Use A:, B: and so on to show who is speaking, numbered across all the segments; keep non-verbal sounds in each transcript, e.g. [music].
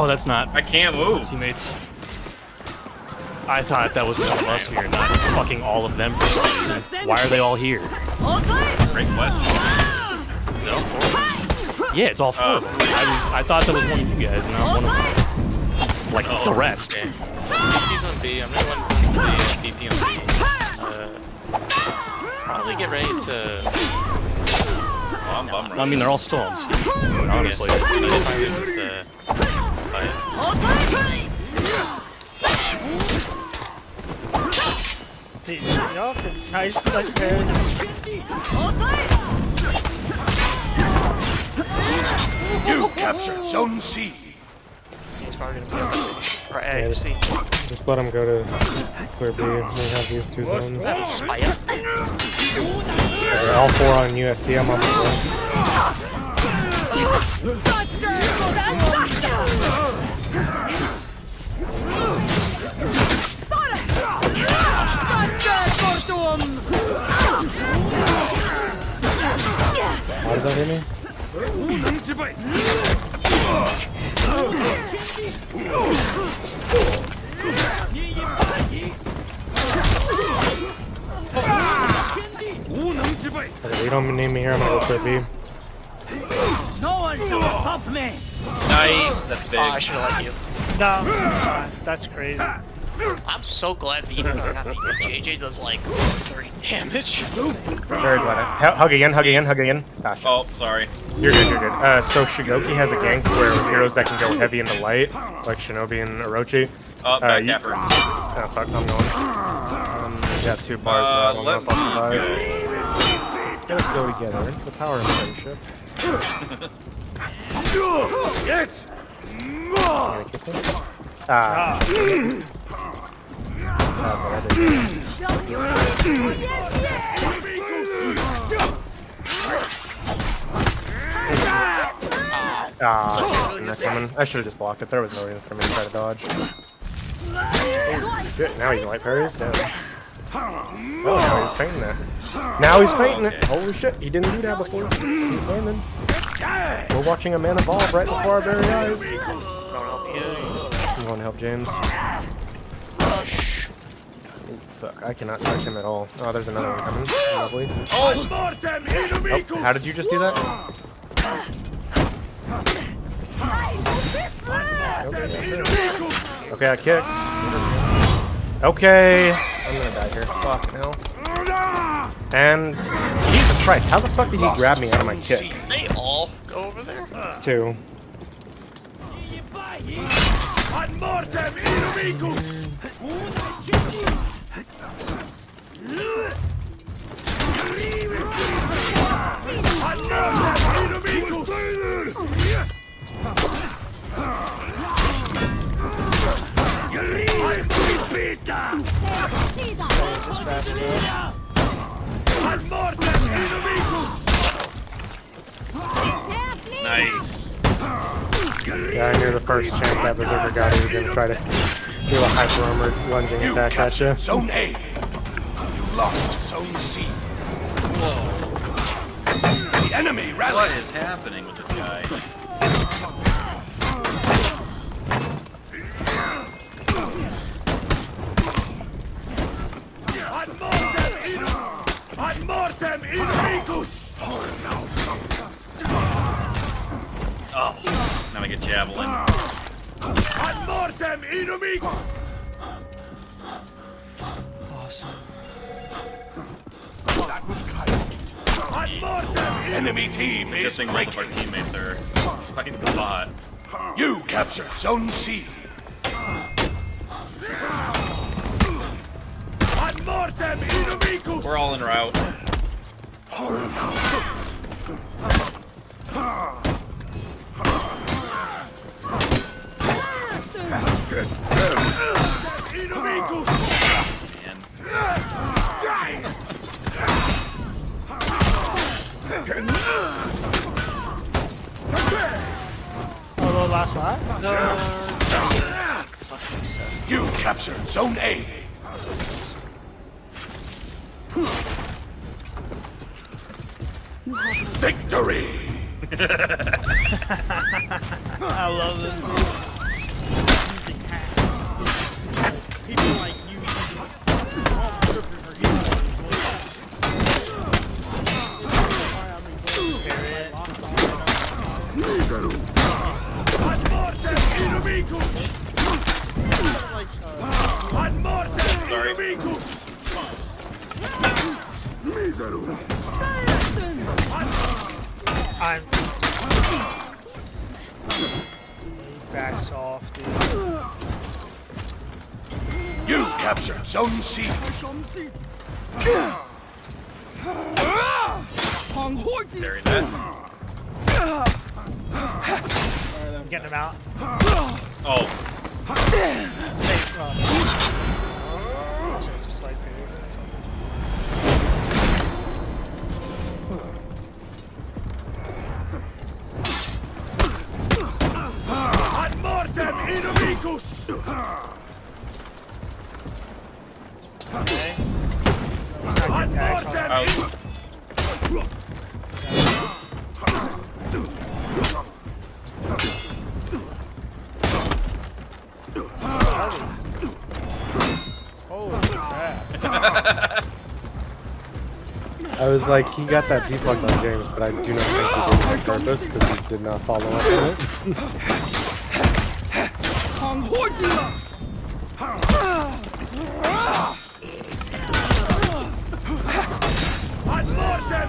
A: Oh, that's not
B: I can't move.
A: teammates. I thought that was one of us here, not fucking all of them for some reason. Why are they all here?
B: Great question.
A: Is it all four? Yeah, it's all four of them. I, was, I thought that was one of you guys, not one of them. Like the rest.
C: Okay. PT's on B. I'm gonna run to the uh, on B. Uh, probably get ready to.
B: Oh, I'm bum
A: I mean, they're all still on C. Honestly.
C: Yes, I need to find reasons to fight.
D: Dude, y'all nice like pairs.
E: You captured Zone C.
F: He's probably gonna be C. Or A,
G: Yeah.
F: C.
G: Just let him go to clear B. We have these two zones.
F: That Spire.
G: They're all four on USC. I'm on the does that? Okay, don't need me here. I'm gonna go clear B.
B: Nice. That's big.
F: Oh, I should have let you.
D: No, uh, that's crazy.
F: I'm so glad the or not the JJ does like 30 damage.
G: Very glad. I- Hug again. Hug again. Hug again. Shit.
B: Oh, sorry.
G: You're good, you're good. Uh, so Shugoki has a gank where heroes that can go heavy into light, like Shinobi and Orochi.
B: Oh,
G: Uh,
B: back
G: you-
B: effort.
G: Oh fuck, I'm going. Um, yeah, two bars,
B: Uh,
G: but I don't know
B: let
G: if I'll survive. Let us go together. The power of friendship. [laughs]
E: Get!
G: Ah. Ah, that coming? I should have just blocked it. There was no reason for me to try to dodge. Oh, shit, now he's light parries? Damn. Oh, now he's feinting it. Now he's feinting it! Holy shit, he didn't do that before. He's landing. We're watching a man evolve right before our very eyes. I'm going to help James.
F: Rush.
G: Fuck, I cannot touch him at all. Oh, there's another one coming. Lovely.
E: Mortem
G: Oh, how did you just do that? Okay, I kicked. Okay, I'm gonna die here. Fuck now. And Jesus Christ, how the fuck did he grab me out of my kick?
F: They all go over there?
G: Two.
E: Ad mortem inimicus! Ad mortem inimicus! Ad quipita! Ad mortem inimicus!
B: Nice.
G: Yeah, I the first chance that Berserker got he was gonna try to do a hyper armored lunging
E: You
G: attack at you.
E: captured Zone A. You lost Zone C. The enemy
B: What
E: rallied.
B: is happening with this guy?
E: Ad mortem inum! Ad mortem inimicus!
B: Oh, now I get javelin.
E: Ad mortem inimicus!
F: Awesome.
E: That was kind. Ad mortem Enemy team is
B: thing both of
E: breaking.
B: our teammates are the bot.
E: You captured Zone C. Ad mortem inimicus!
B: We're all en route.
D: Inimicus! Last lap.
E: You captured Zone A. Victory! [laughs]
D: I love this.
E: people
D: like
E: captured Zone C.
B: There he is.
D: I'm getting him out.
B: Oh,
D: Hey, sorry, just like, that's all.
E: Ad mortem inimicus!
D: Okay. Looks like
E: Ad
D: your tag's
E: mortem
D: on.
B: oh,
G: I was like, he got that deflect on James, but I do not think he did it on purpose because he did not follow up on it.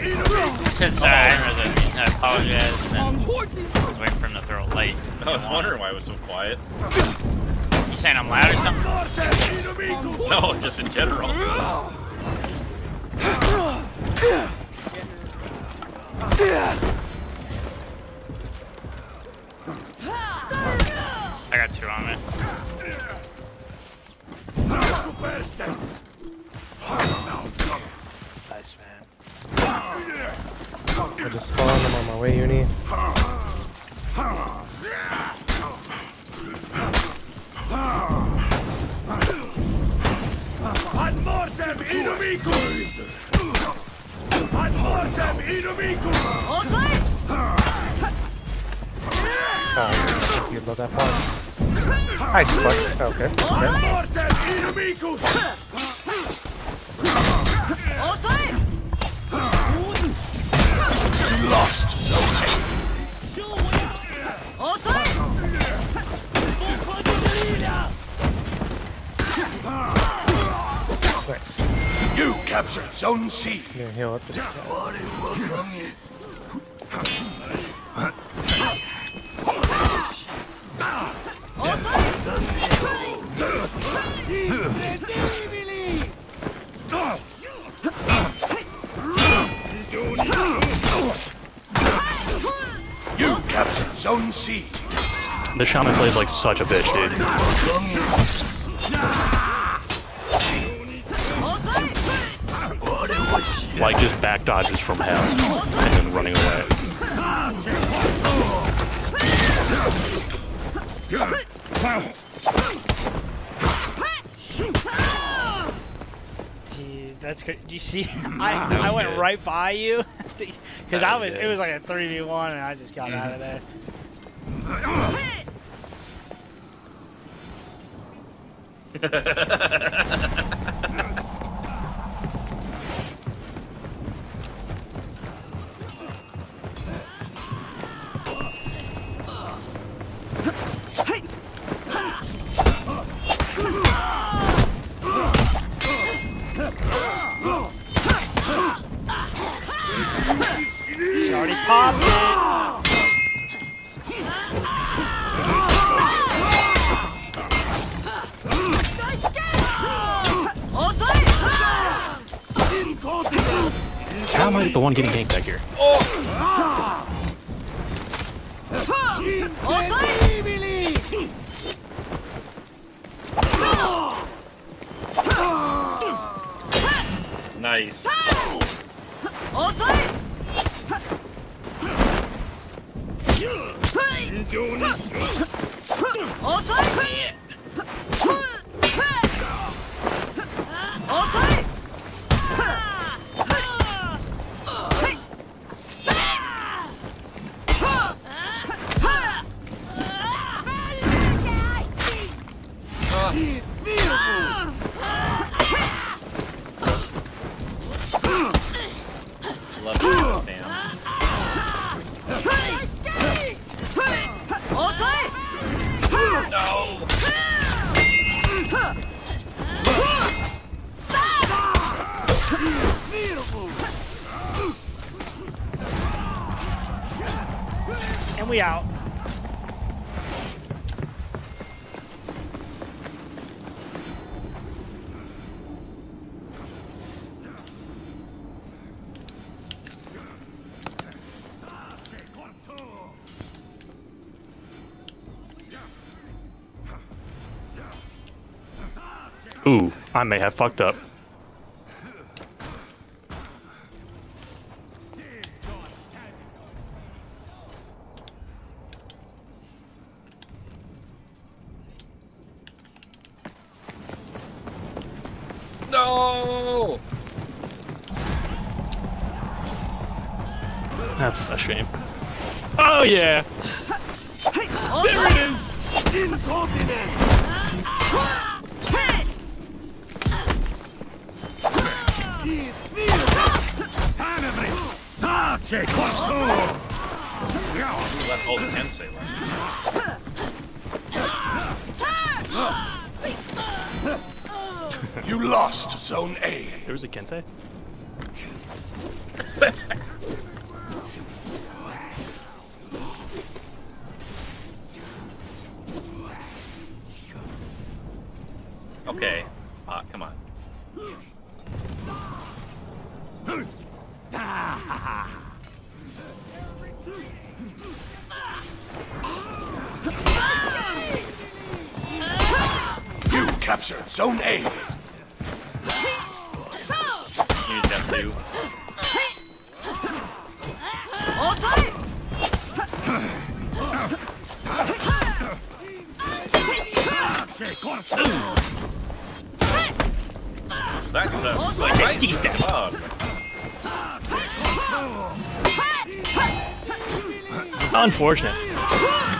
E: Inimicus!
C: Sorry, I didn't I, I apologize. And then I was waiting for him to throw a light.
B: I was wondering why it was so quiet.
C: You saying I'm loud or something?
B: No, just in general.
C: I got two on me.
E: Superstes!
D: Nice, man.
G: I just spawned. I'm on my way, Uni.
E: Ad mortem inimicus! Ad mortem inimicus!
G: Oh, you load that far. Hi, deflect. Oh, okay. okay.
E: Ad mortem inimicus! Zone C.
G: Heal up a.
E: You captured Zone C.
A: The shaman plays like such a bitch, dude. Like just back dodges from hell and then running away.
D: Gee, that's good. Do you see? [laughs] I, I went
C: good.
D: right by you [laughs] because I
C: was
D: was. It was like a three v one, and I just got out of there. She [laughs]
A: How am I the one getting ganked back here?
B: Nice.
A: Ooh, I may have fucked up.
B: No!
A: That's a shame. Oh yeah! There it is!
B: Left all the Kensei left.
E: You lost Zone A.
A: There was a Kensei?
E: Captured Zone A.
B: You just have to. That's like right. Oh,
A: Unfortunate.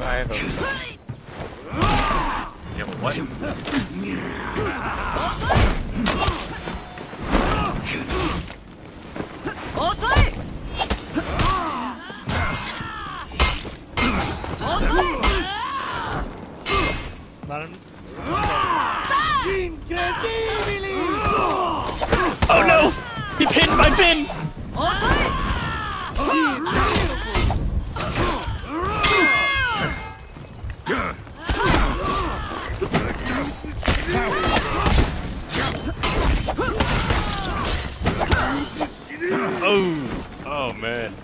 C: I have a
B: yeah, but what?
D: Let him.
A: Oh no! He pinned my pin! Oh, oh man.